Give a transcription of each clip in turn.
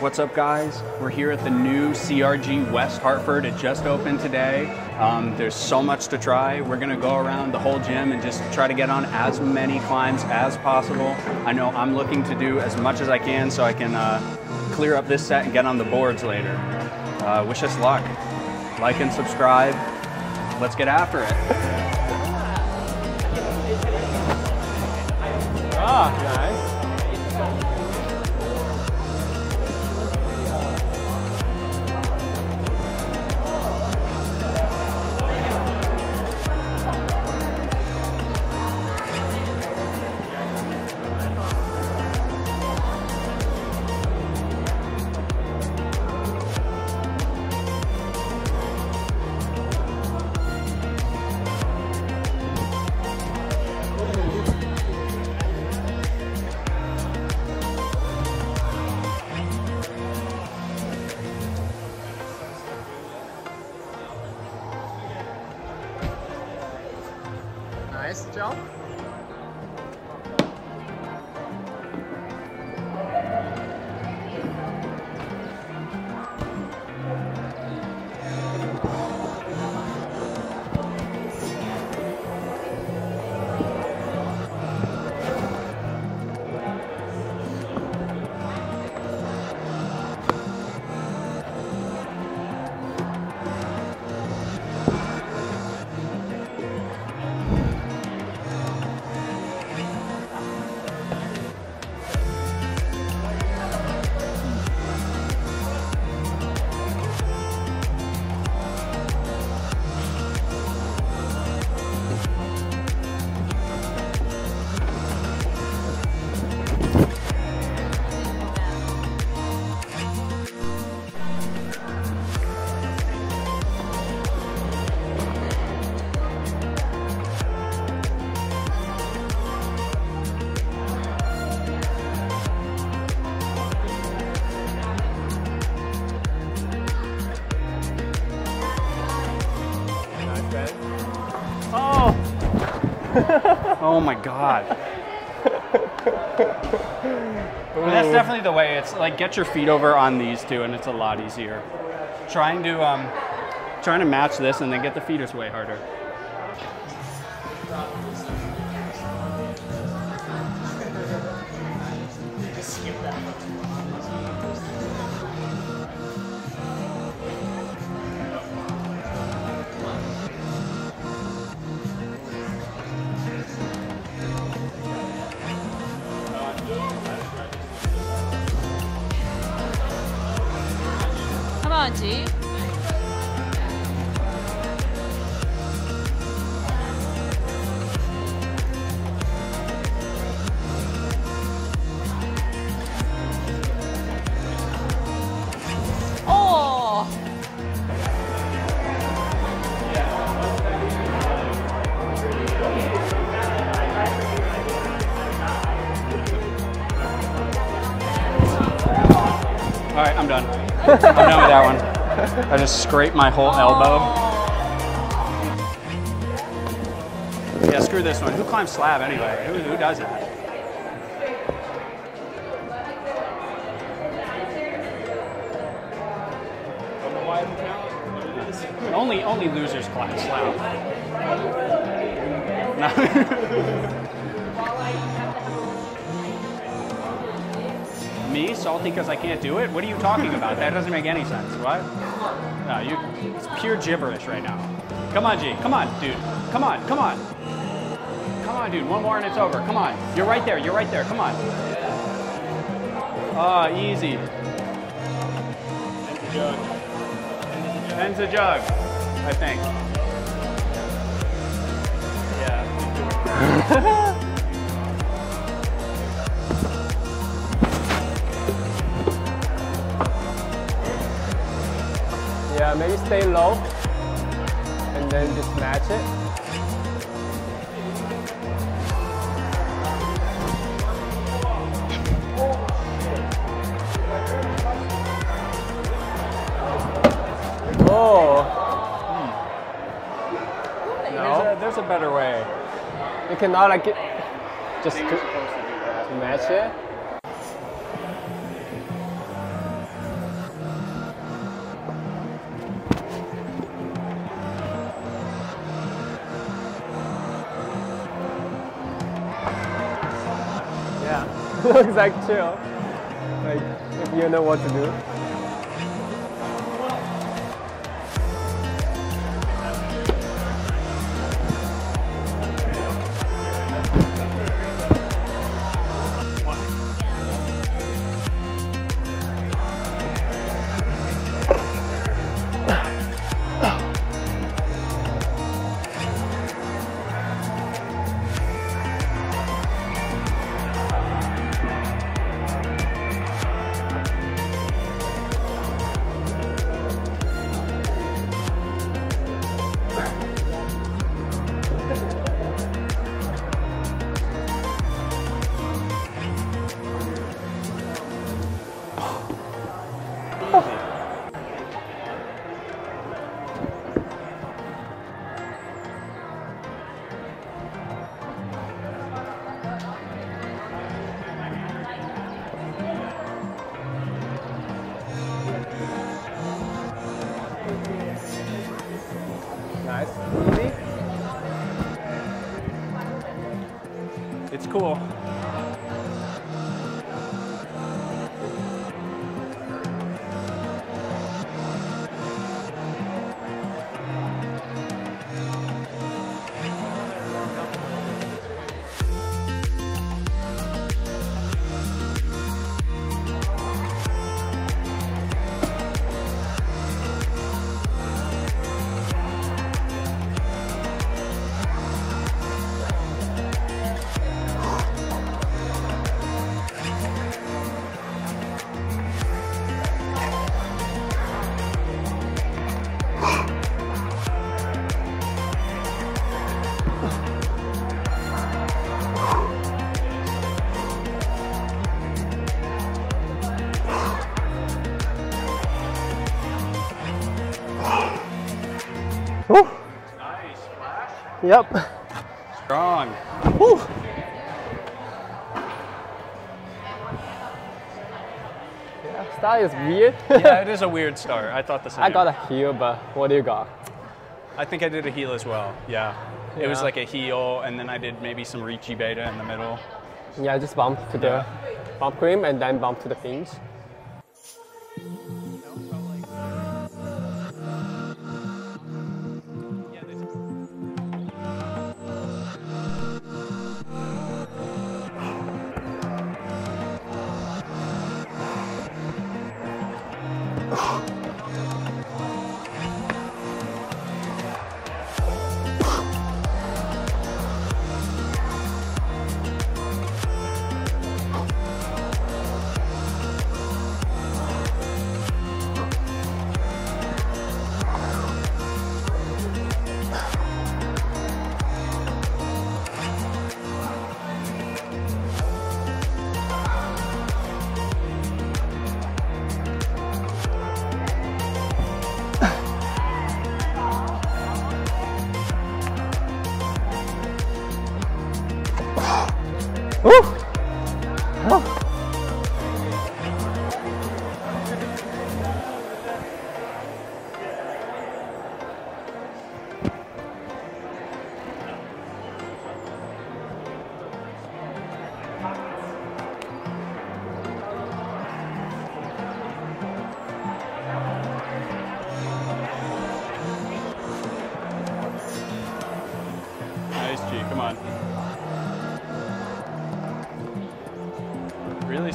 What's up, guys? We're here at the new CRG West Hartford. It just opened today. Um, there's so much to try. We're gonna go around the whole gym and just try to get on as many climbs as possible. I know I'm looking to do as much as I can so I can uh, clear up this set and get on the boards later. Uh, wish us luck. Like and subscribe. Let's get after it. Ah, nice. Nice oh my god. That's definitely the way. It's like get your feet over on these two, and it's a lot easier. Trying to um, trying to match this and then get the feet is way harder. Come on, All right, I'm done. I'm done with that one. I just scraped my whole elbow. Yeah, screw this one. Who climbs slab anyway? Who, who does it? Only only losers climb slab. Me salty because I can't do it? What are you talking about? That doesn't make any sense. What? No, you. It's pure gibberish right now. Come on, Ji. Come on, dude. Come on. Come on. Come on, dude. One more and it's over. Come on. You're right there. You're right there. Come on. Ah, easy. Tens a jug, I think. Yeah. Yeah, maybe stay low and then just match it. Oh, hmm. There's, no, a, there's a better way. you cannot like it, just to to match it. Looks like chill. Like if you know what to do. Yep. Strong. Woo. Yeah, start is weird. Yeah, it is a weird start. I thought the same. I got a heel, but what do you got? I think I did a heel as well. Yeah. It was like a heel, and then I did maybe some Ricci beta in the middle. Yeah, just bump to the bump cream and then bump to the hinge.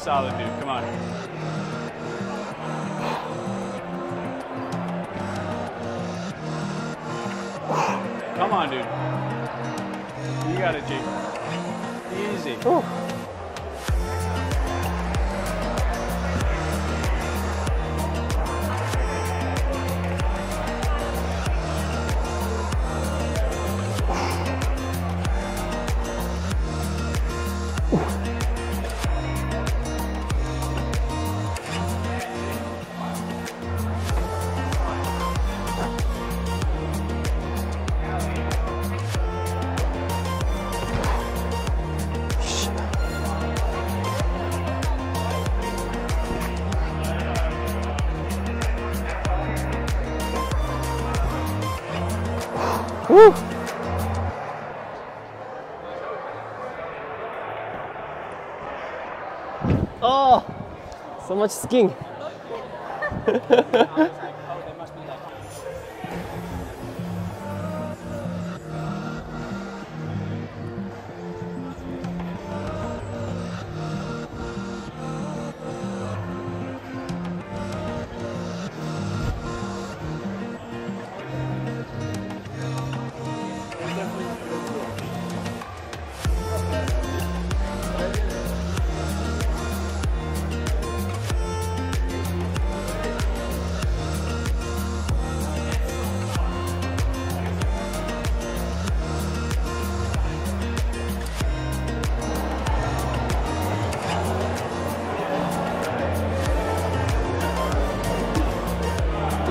Solid, dude. Come on. Come on, dude. You got it, Ji. Easy. Woo. Oh, so much skiing.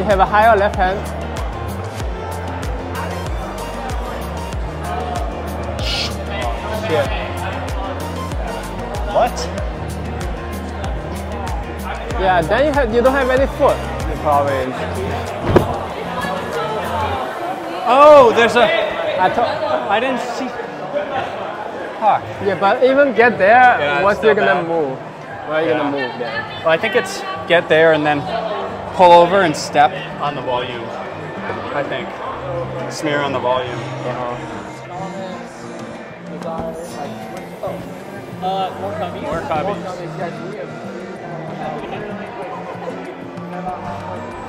have a higher left hand. Shit. What? Yeah, then you have you don't have any foot. The problem is. Oh, there's a. I thought, I didn't see. Fuck. yeah, but even get there, Yeah, what's still you gonna bad. move? Where are you Yeah. gonna move then? Well, I think it's get there and then pull over and step on the volume. I think. Smear on the volume. Uh-huh. More cubbies. Damn!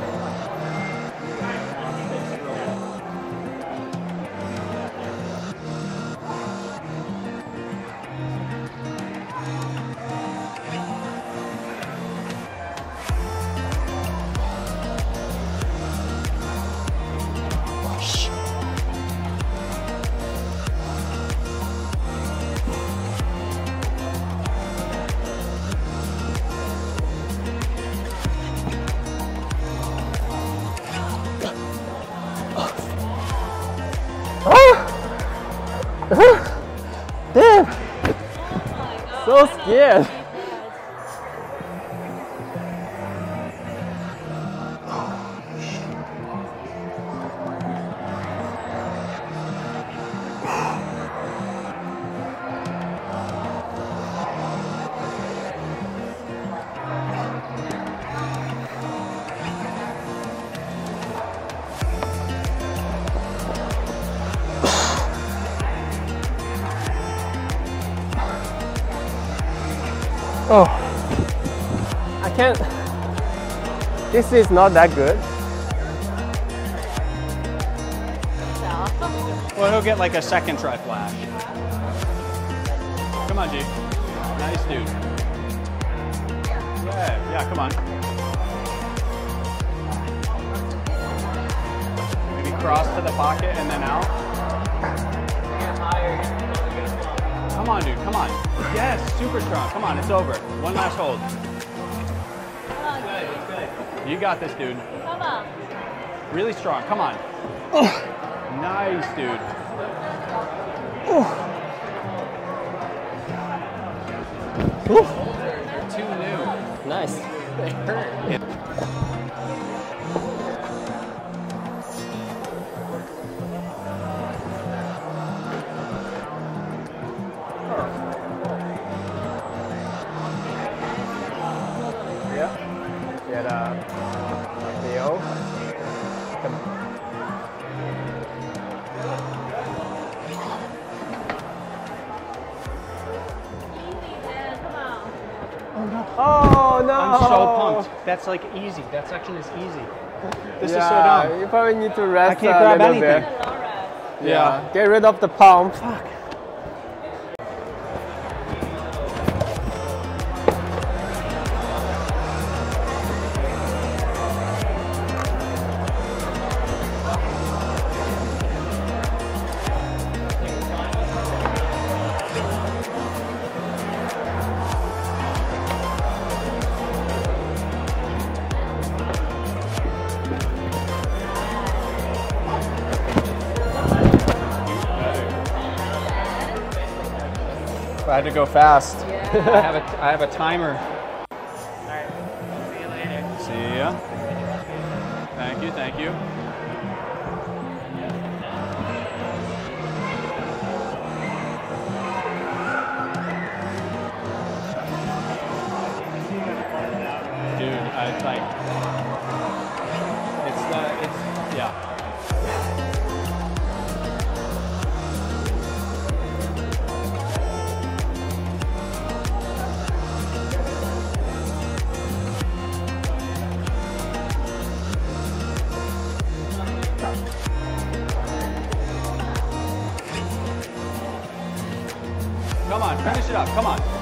So scared. Oh, I can't. This is not that good. Well, he'll get like a second try flash. Come on, Ji. Nice dude. Yeah, yeah, come on. Maybe cross to the pocket and then out. Come on, dude, come on. Yes, super strong. Come on, it's over. One last hold. You got this, dude. Come on. Really strong. Come on. Nice, dude. Too new. Nice. Yeah. Get a uh, Leo. Oh no! I'm so pumped. That's like easy. That section is easy. This yeah, is so dumb. You probably need to rest I can't a grab little anything. bit. Laura. Yeah. Get rid of the pump. I had to go fast. I have a I have a timer. See you later. See ya. Thank you, thank you. Come on.